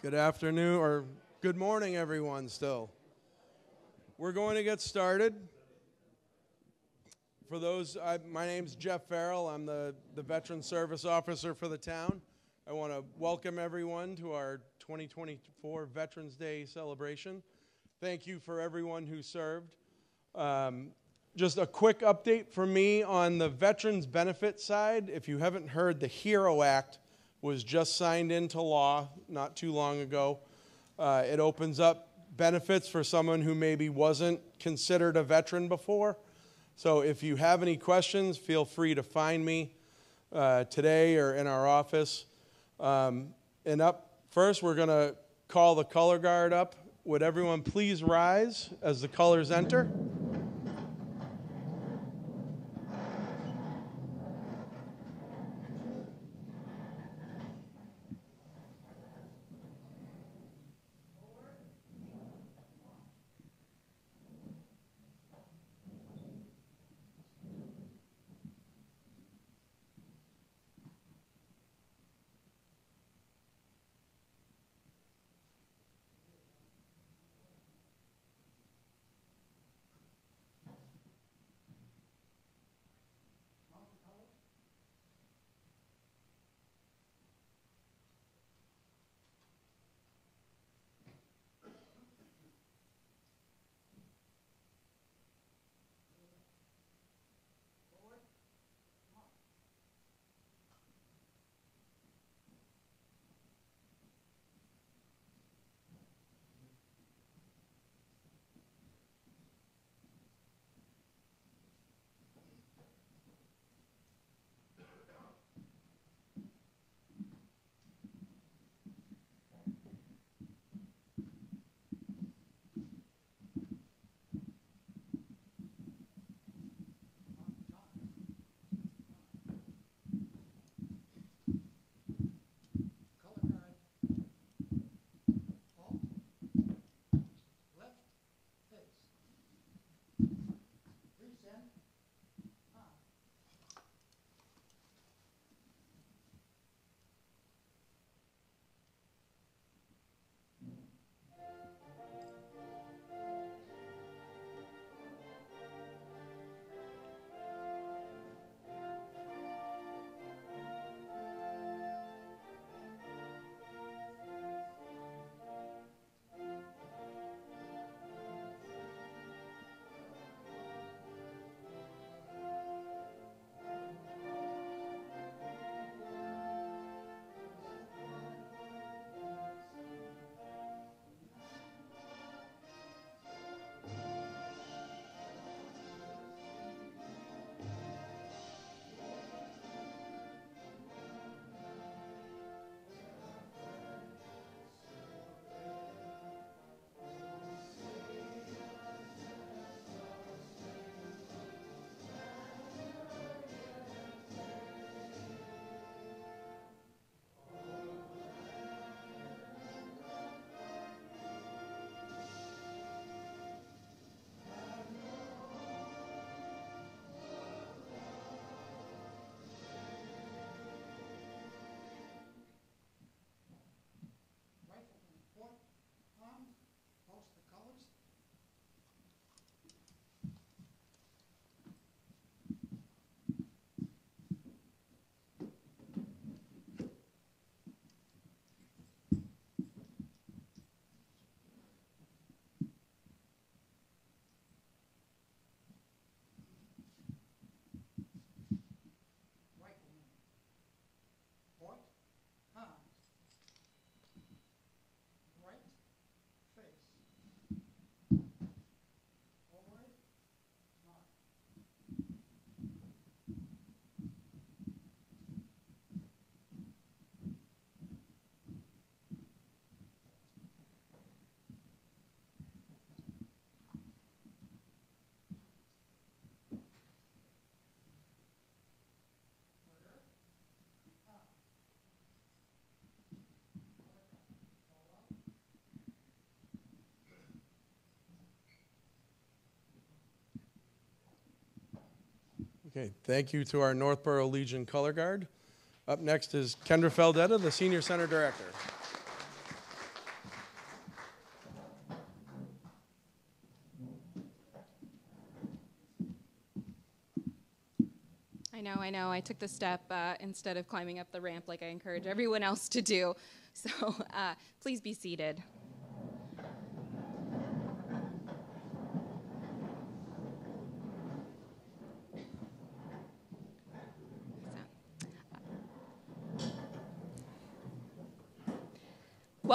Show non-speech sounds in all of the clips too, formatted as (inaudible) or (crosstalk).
Good afternoon, or good morning, everyone, still. We're going to get started. For those, I, my name's Jeff Farrell. I'm the, the Veteran Service Officer for the town. I want to welcome everyone to our 2024 Veterans Day celebration. Thank you for everyone who served. Um, just a quick update for me on the veterans benefit side. If you haven't heard, the HERO Act was just signed into law not too long ago. Uh, it opens up benefits for someone who maybe wasn't considered a veteran before. So if you have any questions, feel free to find me uh, today or in our office. Um, and up first, we're going to call the color guard up. Would everyone please rise as the colors enter? Okay, thank you to our Northborough Legion Color Guard. Up next is Kendra Feldetta, the Senior Center Director. I know, I know. I took the step uh, instead of climbing up the ramp like I encourage everyone else to do. (laughs) So uh, please be seated.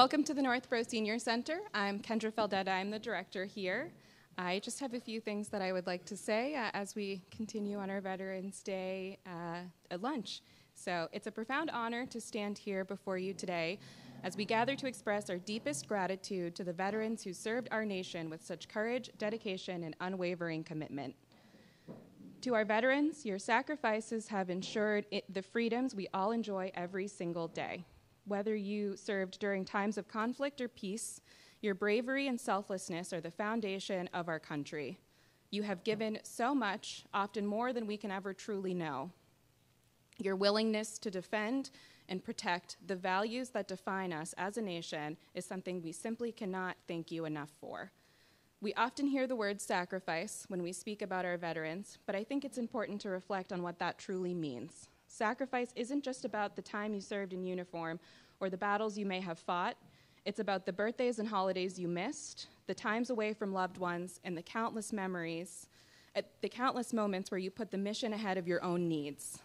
Welcome to the Northborough Senior Center. I'm Kendra Feldetta. I'm the director here. I just have a few things that I would like to say uh, as we continue on our Veterans Day uh, at lunch. So it's a profound honor to stand here before you today as we gather to express our deepest gratitude to the veterans who served our nation with such courage, dedication, and unwavering commitment. To our veterans, your sacrifices have ensured the freedoms we all enjoy every single day. Whether you served during times of conflict or peace, your bravery and selflessness are the foundation of our country. You have given so much, often more than we can ever truly know. Your willingness to defend and protect the values that define us as a nation is something we simply cannot thank you enough for. We often hear the word sacrifice when we speak about our veterans, but I think it's important to reflect on what that truly means. Sacrifice isn't just about the time you served in uniform or the battles you may have fought. It's about the birthdays and holidays you missed, the times away from loved ones, and the countless memories, uh, the countless moments where you put the mission ahead of your own needs.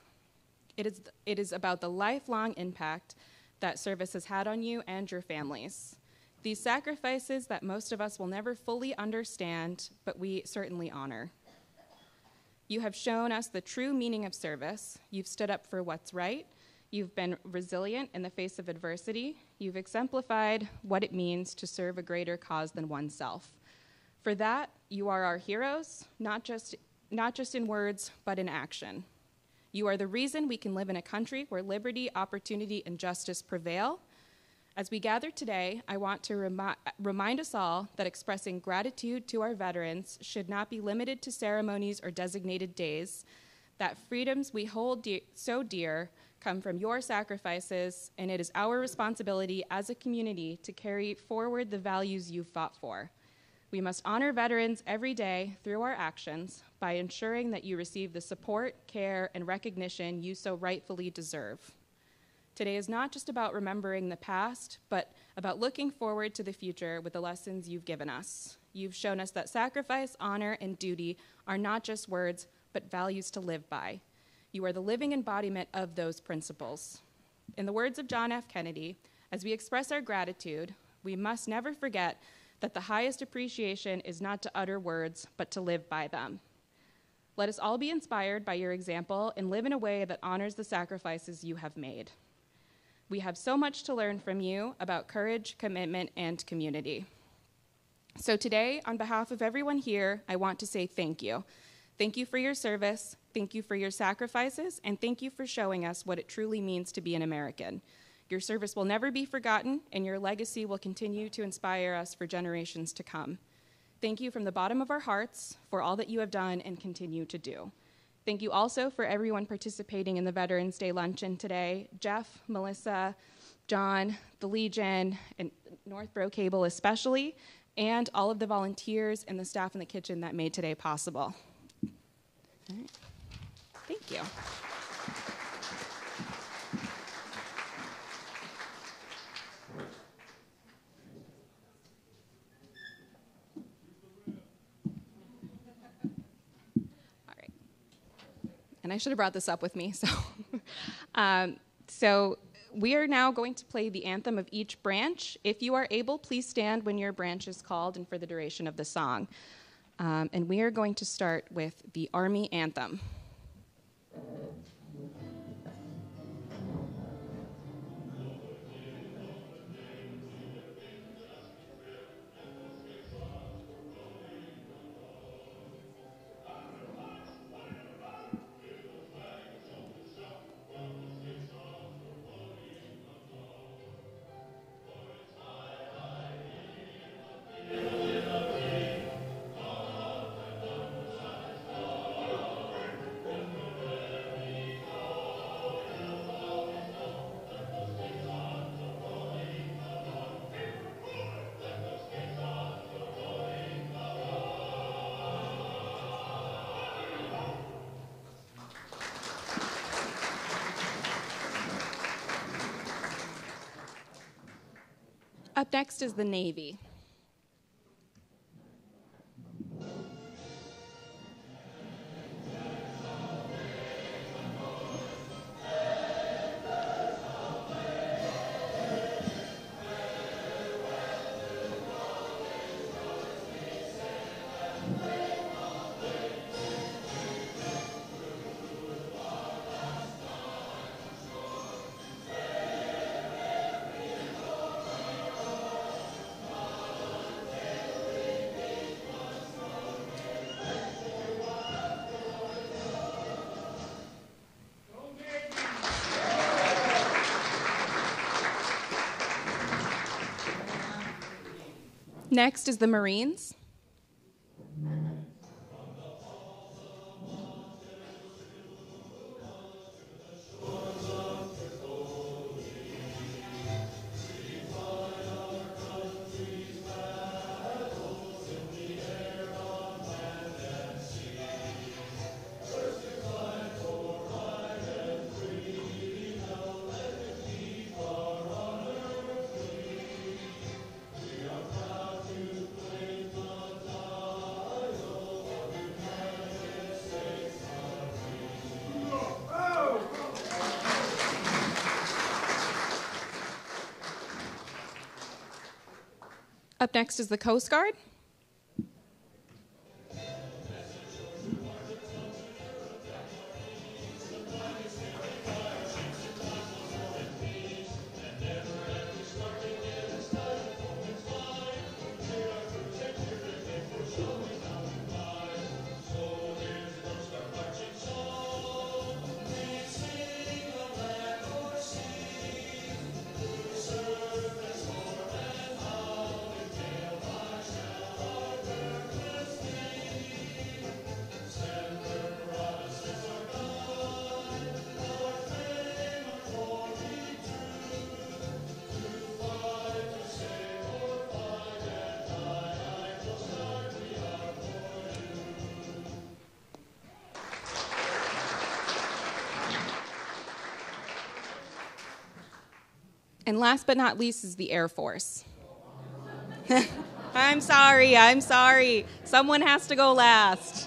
It is, it is about the lifelong impact that service has had on you and your families. These sacrifices that most of us will never fully understand, but we certainly honor. You have shown us the true meaning of service. You've stood up for what's right You've been resilient in the face of adversity. You've exemplified what it means to serve a greater cause than oneself. For that, you are our heroes, not just, not just in words, but in action. You are the reason we can live in a country where liberty, opportunity, and justice prevail. As we gather today, I want to remi- remind us all that expressing gratitude to our veterans should not be limited to ceremonies or designated days, that freedoms we hold de- so dear come from your sacrifices, and it is our responsibility as a community to carry forward the values you fought for. We must honor veterans every day through our actions by ensuring that you receive the support, care, and recognition you so rightfully deserve. Today is not just about remembering the past, but about looking forward to the future with the lessons you've given us. You've shown us that sacrifice, honor, and duty are not just words, but values to live by. You are the living embodiment of those principles. In the words of John F. Kennedy, as we express our gratitude, we must never forget that the highest appreciation is not to utter words, but to live by them. Let us all be inspired by your example and live in a way that honors the sacrifices you have made. We have so much to learn from you about courage, commitment, and community. So, today, on behalf of everyone here, I want to say thank you. Thank you for your service. Thank you for your sacrifices, and thank you for showing us what it truly means to be an American. Your service will never be forgotten, and your legacy will continue to inspire us for generations to come. Thank you from the bottom of our hearts for all that you have done and continue to do. Thank you also for everyone participating in the Veterans Day luncheon today Jeff, Melissa, John, the Legion, and Northborough Cable especially, and all of the volunteers and the staff in the kitchen that made today possible. Thank you. And I should have brought this up with me. (laughs) So, um, so we are now going to play the anthem of each branch. If you are able, please stand when your branch is called and for the duration of the song. Um, and we are going to start with the Army Anthem. Up next is the Navy. Next is the Marines. Up next is the Coast Guard. And last but not least is the Air Force. (laughs) I'm sorry, I'm sorry. Someone has to go last.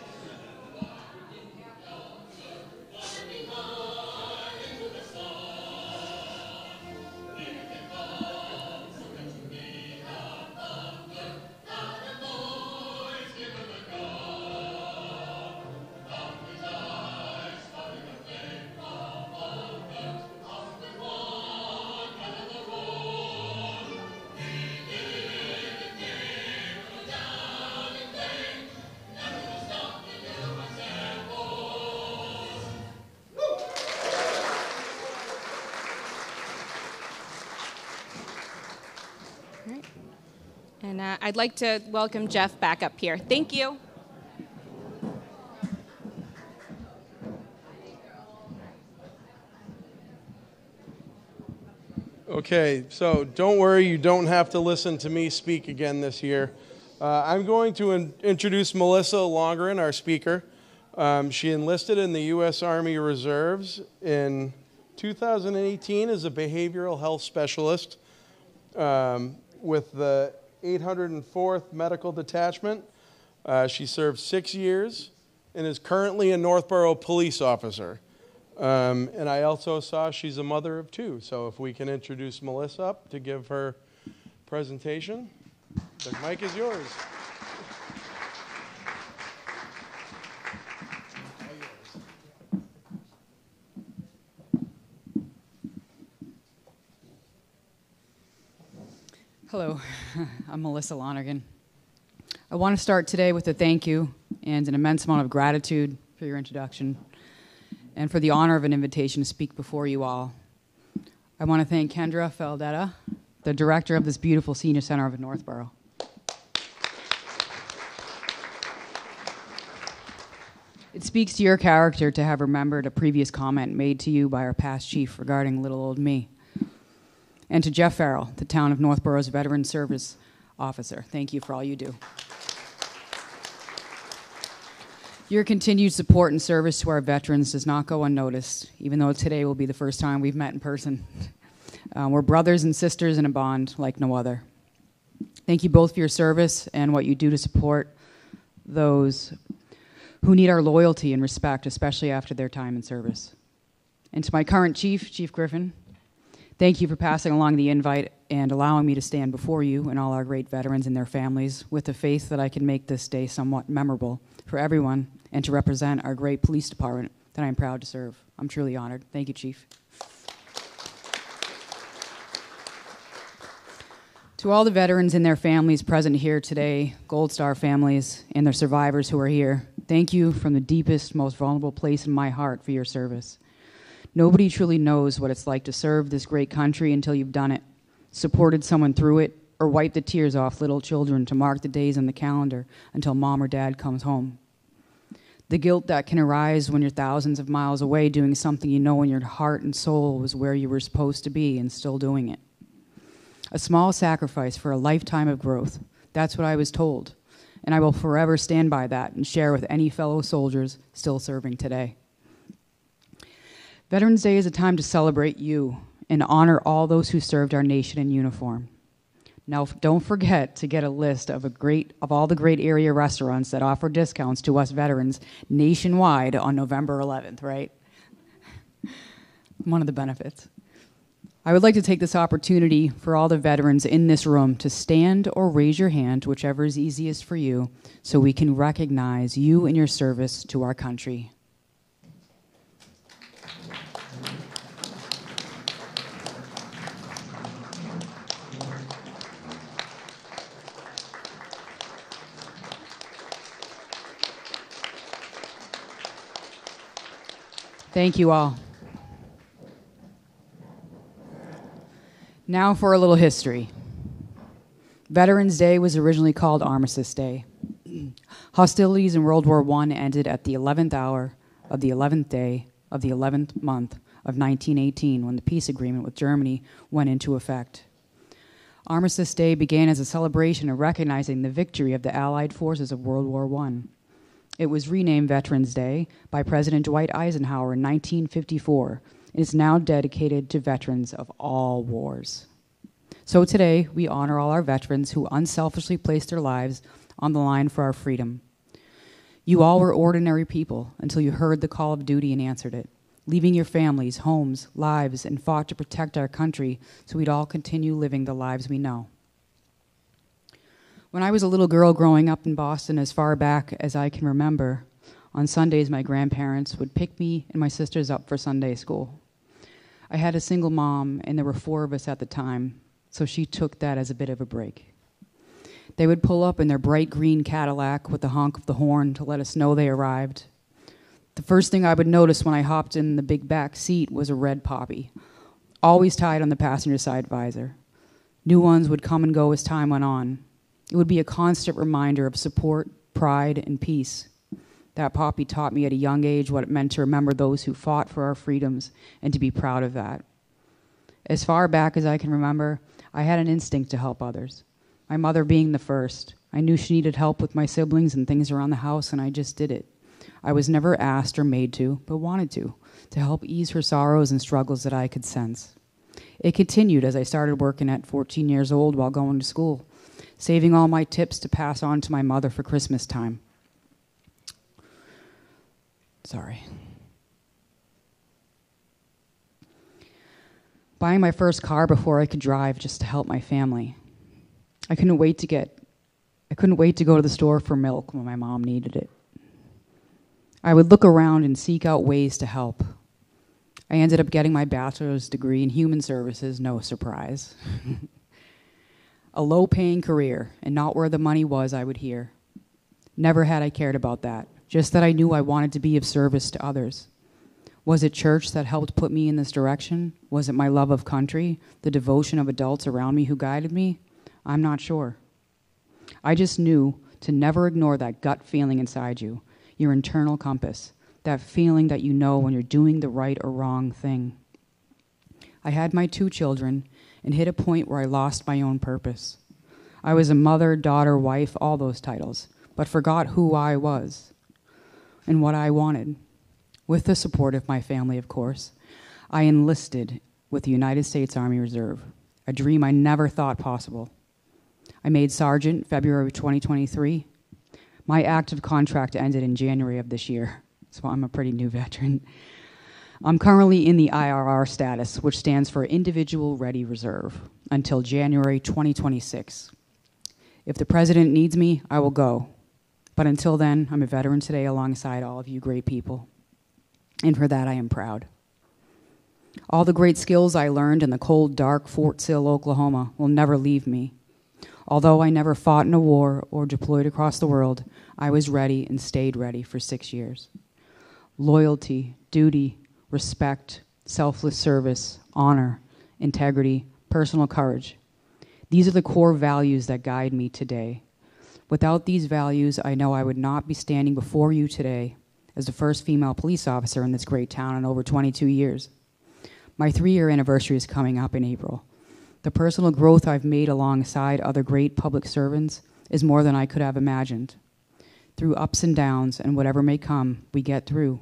And uh, I'd like to welcome Jeff back up here. Thank you. Okay, so don't worry, you don't have to listen to me speak again this year. Uh, I'm going to in- introduce Melissa Longren, our speaker. Um, she enlisted in the U.S. Army Reserves in 2018 as a behavioral health specialist um, with the 804th Medical Detachment. Uh, she served six years and is currently a Northborough police officer. Um, and I also saw she's a mother of two. So if we can introduce Melissa up to give her presentation, the mic is yours. Hello, (laughs) I'm Melissa Lonergan. I want to start today with a thank you and an immense amount of gratitude for your introduction and for the honor of an invitation to speak before you all. I want to thank Kendra Feldetta, the director of this beautiful senior center of Northborough. It speaks to your character to have remembered a previous comment made to you by our past chief regarding little old me and to Jeff Farrell, the town of Northborough's Veteran Service Officer. Thank you for all you do. Your continued support and service to our veterans does not go unnoticed, even though today will be the first time we've met in person. (laughs) Uh, we're brothers and sisters in a bond like no other. Thank you both for your service and what you do to support those who need our loyalty and respect, especially after their time in service. And to my current chief, Chief Griffin, thank you for passing along the invite and allowing me to stand before you and all our great veterans and their families with the faith that I can make this day somewhat memorable for everyone and to represent our great police department that I am proud to serve. I'm truly honored. Thank you, Chief. To all the veterans and their families present here today, Gold Star families, and their survivors who are here, thank you from the deepest, most vulnerable place in my heart for your service. Nobody truly knows what it's like to serve this great country until you've done it, supported someone through it, or wiped the tears off little children to mark the days on the calendar until mom or dad comes home. The guilt that can arise when you're thousands of miles away doing something you know in your heart and soul was where you were supposed to be and still doing it. A small sacrifice for a lifetime of growth. That's what I was told. And I will forever stand by that and share with any fellow soldiers still serving today. Veterans Day is a time to celebrate you and honor all those who served our nation in uniform. Now, don't forget to get a list of a great of all the great area restaurants that offer discounts to us veterans nationwide on November 11th, right? One of the benefits. I would like to take this opportunity for all the veterans in this room to stand or raise your hand, whichever is easiest for you, so we can recognize you and your service to our country. Thank you all. Now for a little history. Veterans Day was originally called Armistice Day. Hostilities in World War I ended at the 11th hour of the 11th day of the 11th month of 1918 when the peace agreement with Germany went into effect. Armistice Day began as a celebration of recognizing the victory of the Allied forces of World War I. It was renamed Veterans Day by President Dwight Eisenhower in 1954 and is now dedicated to veterans of all wars. So today, we honor all our veterans who unselfishly placed their lives on the line for our freedom. You all were ordinary people until you heard the call of duty and answered it, leaving your families, homes, lives, and fought to protect our country so we'd all continue living the lives we know. When I was a little girl growing up in Boston, as far back as I can remember, on Sundays my grandparents would pick me and my sisters up for Sunday school. I had a single mom, and there were four of us at the time, so she took that as a bit of a break. They would pull up in their bright green Cadillac with the honk of the horn to let us know they arrived. The first thing I would notice when I hopped in the big back seat was a red poppy, always tied on the passenger side visor. New ones would come and go as time went on. It would be a constant reminder of support, pride, and peace. That poppy taught me at a young age what it meant to remember those who fought for our freedoms and to be proud of that. As far back as I can remember, I had an instinct to help others. My mother being the first. I knew she needed help with my siblings and things around the house, and I just did it. I was never asked or made to, but wanted to, to help ease her sorrows and struggles that I could sense. It continued as I started working at 14 years old while going to school saving all my tips to pass on to my mother for Christmas time. Sorry. Buying my first car before I could drive just to help my family. I couldn't wait to get I couldn't wait to go to the store for milk when my mom needed it. I would look around and seek out ways to help. I ended up getting my bachelor's degree in human services, no surprise. (laughs) a low paying career and not where the money was, I would hear. Never had I cared about that, just that I knew I wanted to be of service to others. Was it church that helped put me in this direction? Was it my love of country, the devotion of adults around me who guided me? I'm not sure. I just knew to never ignore that gut feeling inside you, your internal compass, that feeling that you know when you're doing the right or wrong thing. I had my two children, and hit a point where I lost my own purpose. I was a mother, daughter, wife, all those titles, but forgot who I was and what I wanted. With the support of my family, of course, I enlisted with the United States Army Reserve, a dream I never thought possible. I made sergeant February of 2023. My active contract ended in January of this year, so I'm a pretty new veteran. I'm currently in the IRR status, which stands for Individual Ready Reserve, until January 2026. If the president needs me, I will go. But until then, I'm a veteran today alongside all of you great people. And for that, I am proud. All the great skills I learned in the cold, dark Fort Sill, Oklahoma will never leave me. Although I never fought in a war or deployed across the world, I was ready and stayed ready for six years. Loyalty, duty, respect, selfless service, honor, integrity, personal courage. These are the core values that guide me today. Without these values, I know I would not be standing before you today as the first female police officer in this great town in over 22 years. My three year anniversary is coming up in April. The personal growth I've made alongside other great public servants is more than I could have imagined. Through ups and downs and whatever may come, we get through.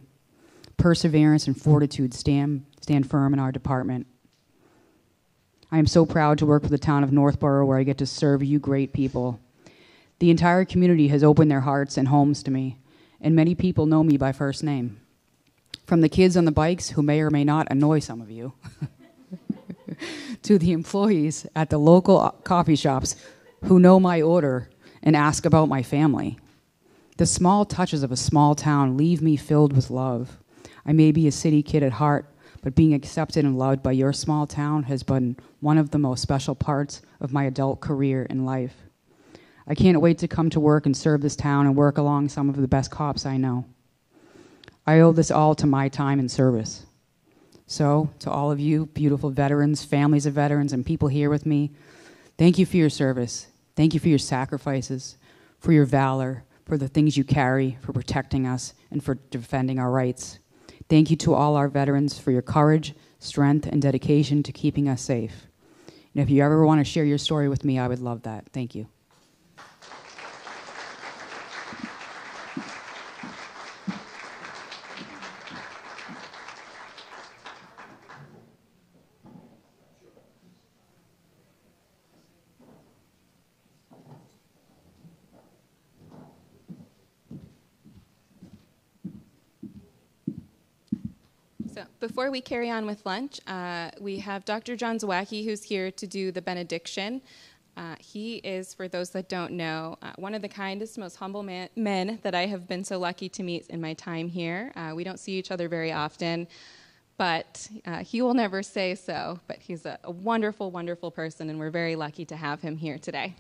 Perseverance and fortitude stand, stand firm in our department. I am so proud to work for the town of Northborough where I get to serve you great people. The entire community has opened their hearts and homes to me, and many people know me by first name. From the kids on the bikes, who may or may not annoy some of you, (laughs) to the employees at the local uh, coffee shops who know my order and ask about my family. The small touches of a small town leave me filled with love. I may be a city kid at heart, but being accepted and loved by your small town has been one of the most special parts of my adult career in life. I can't wait to come to work and serve this town and work along some of the best cops I know. I owe this all to my time in service. So, to all of you beautiful veterans, families of veterans, and people here with me, thank you for your service. Thank you for your sacrifices, for your valor, for the things you carry, for protecting us, and for defending our rights. Thank you to all our veterans for your courage, strength, and dedication to keeping us safe. And if you ever want to share your story with me, I would love that. Thank you. So before we carry on with lunch, uh, we have Dr. John Zawacki who's here to do the benediction. Uh, he is, for those that don't know, uh, one of the kindest, most humble man- men that I have been so lucky to meet in my time here. Uh, we don't see each other very often, but uh, he will never say so. But he's a, a wonderful, wonderful person, and we're very lucky to have him here today.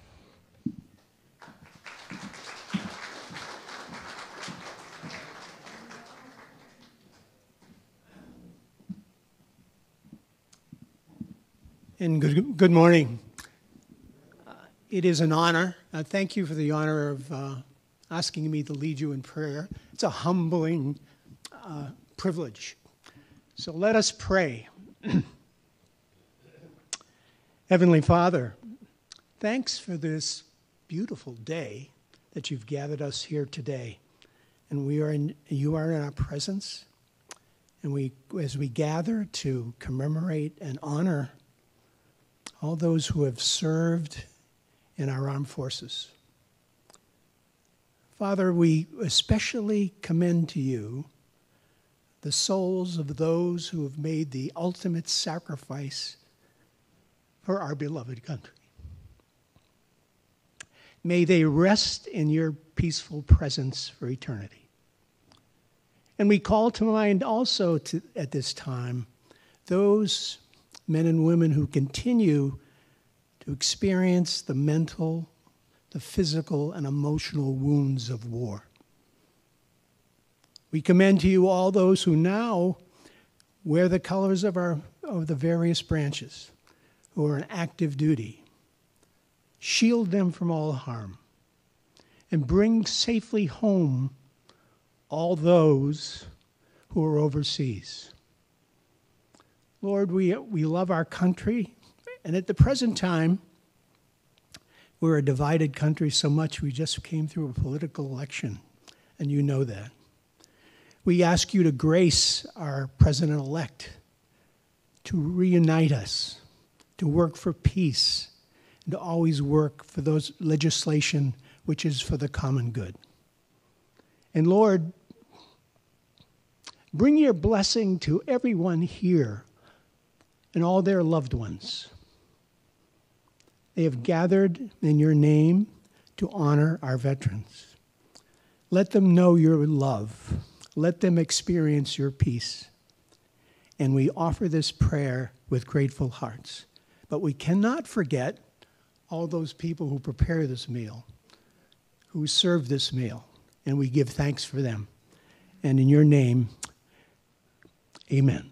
And good, good morning. Uh, it is an honor. Uh, thank you for the honor of uh, asking me to lead you in prayer. It's a humbling uh, privilege. So let us pray. (clears throat) Heavenly Father, thanks for this beautiful day that you've gathered us here today. And we are in, you are in our presence. And we, as we gather to commemorate and honor all those who have served in our armed forces. Father, we especially commend to you the souls of those who have made the ultimate sacrifice for our beloved country. May they rest in your peaceful presence for eternity. And we call to mind also to, at this time those men and women who continue to experience the mental, the physical, and emotional wounds of war. We commend to you all those who now wear the colors of, our, of the various branches, who are in active duty. Shield them from all harm, and bring safely home all those who are overseas. Lord, we, we love our country, and at the present time, we're a divided country so much we just came through a political election, and you know that. We ask you to grace our president elect, to reunite us, to work for peace, and to always work for those legislation which is for the common good. And Lord, bring your blessing to everyone here and all their loved ones. They have gathered in your name to honor our veterans. Let them know your love. Let them experience your peace. And we offer this prayer with grateful hearts. But we cannot forget all those people who prepare this meal, who serve this meal, and we give thanks for them. And in your name, amen.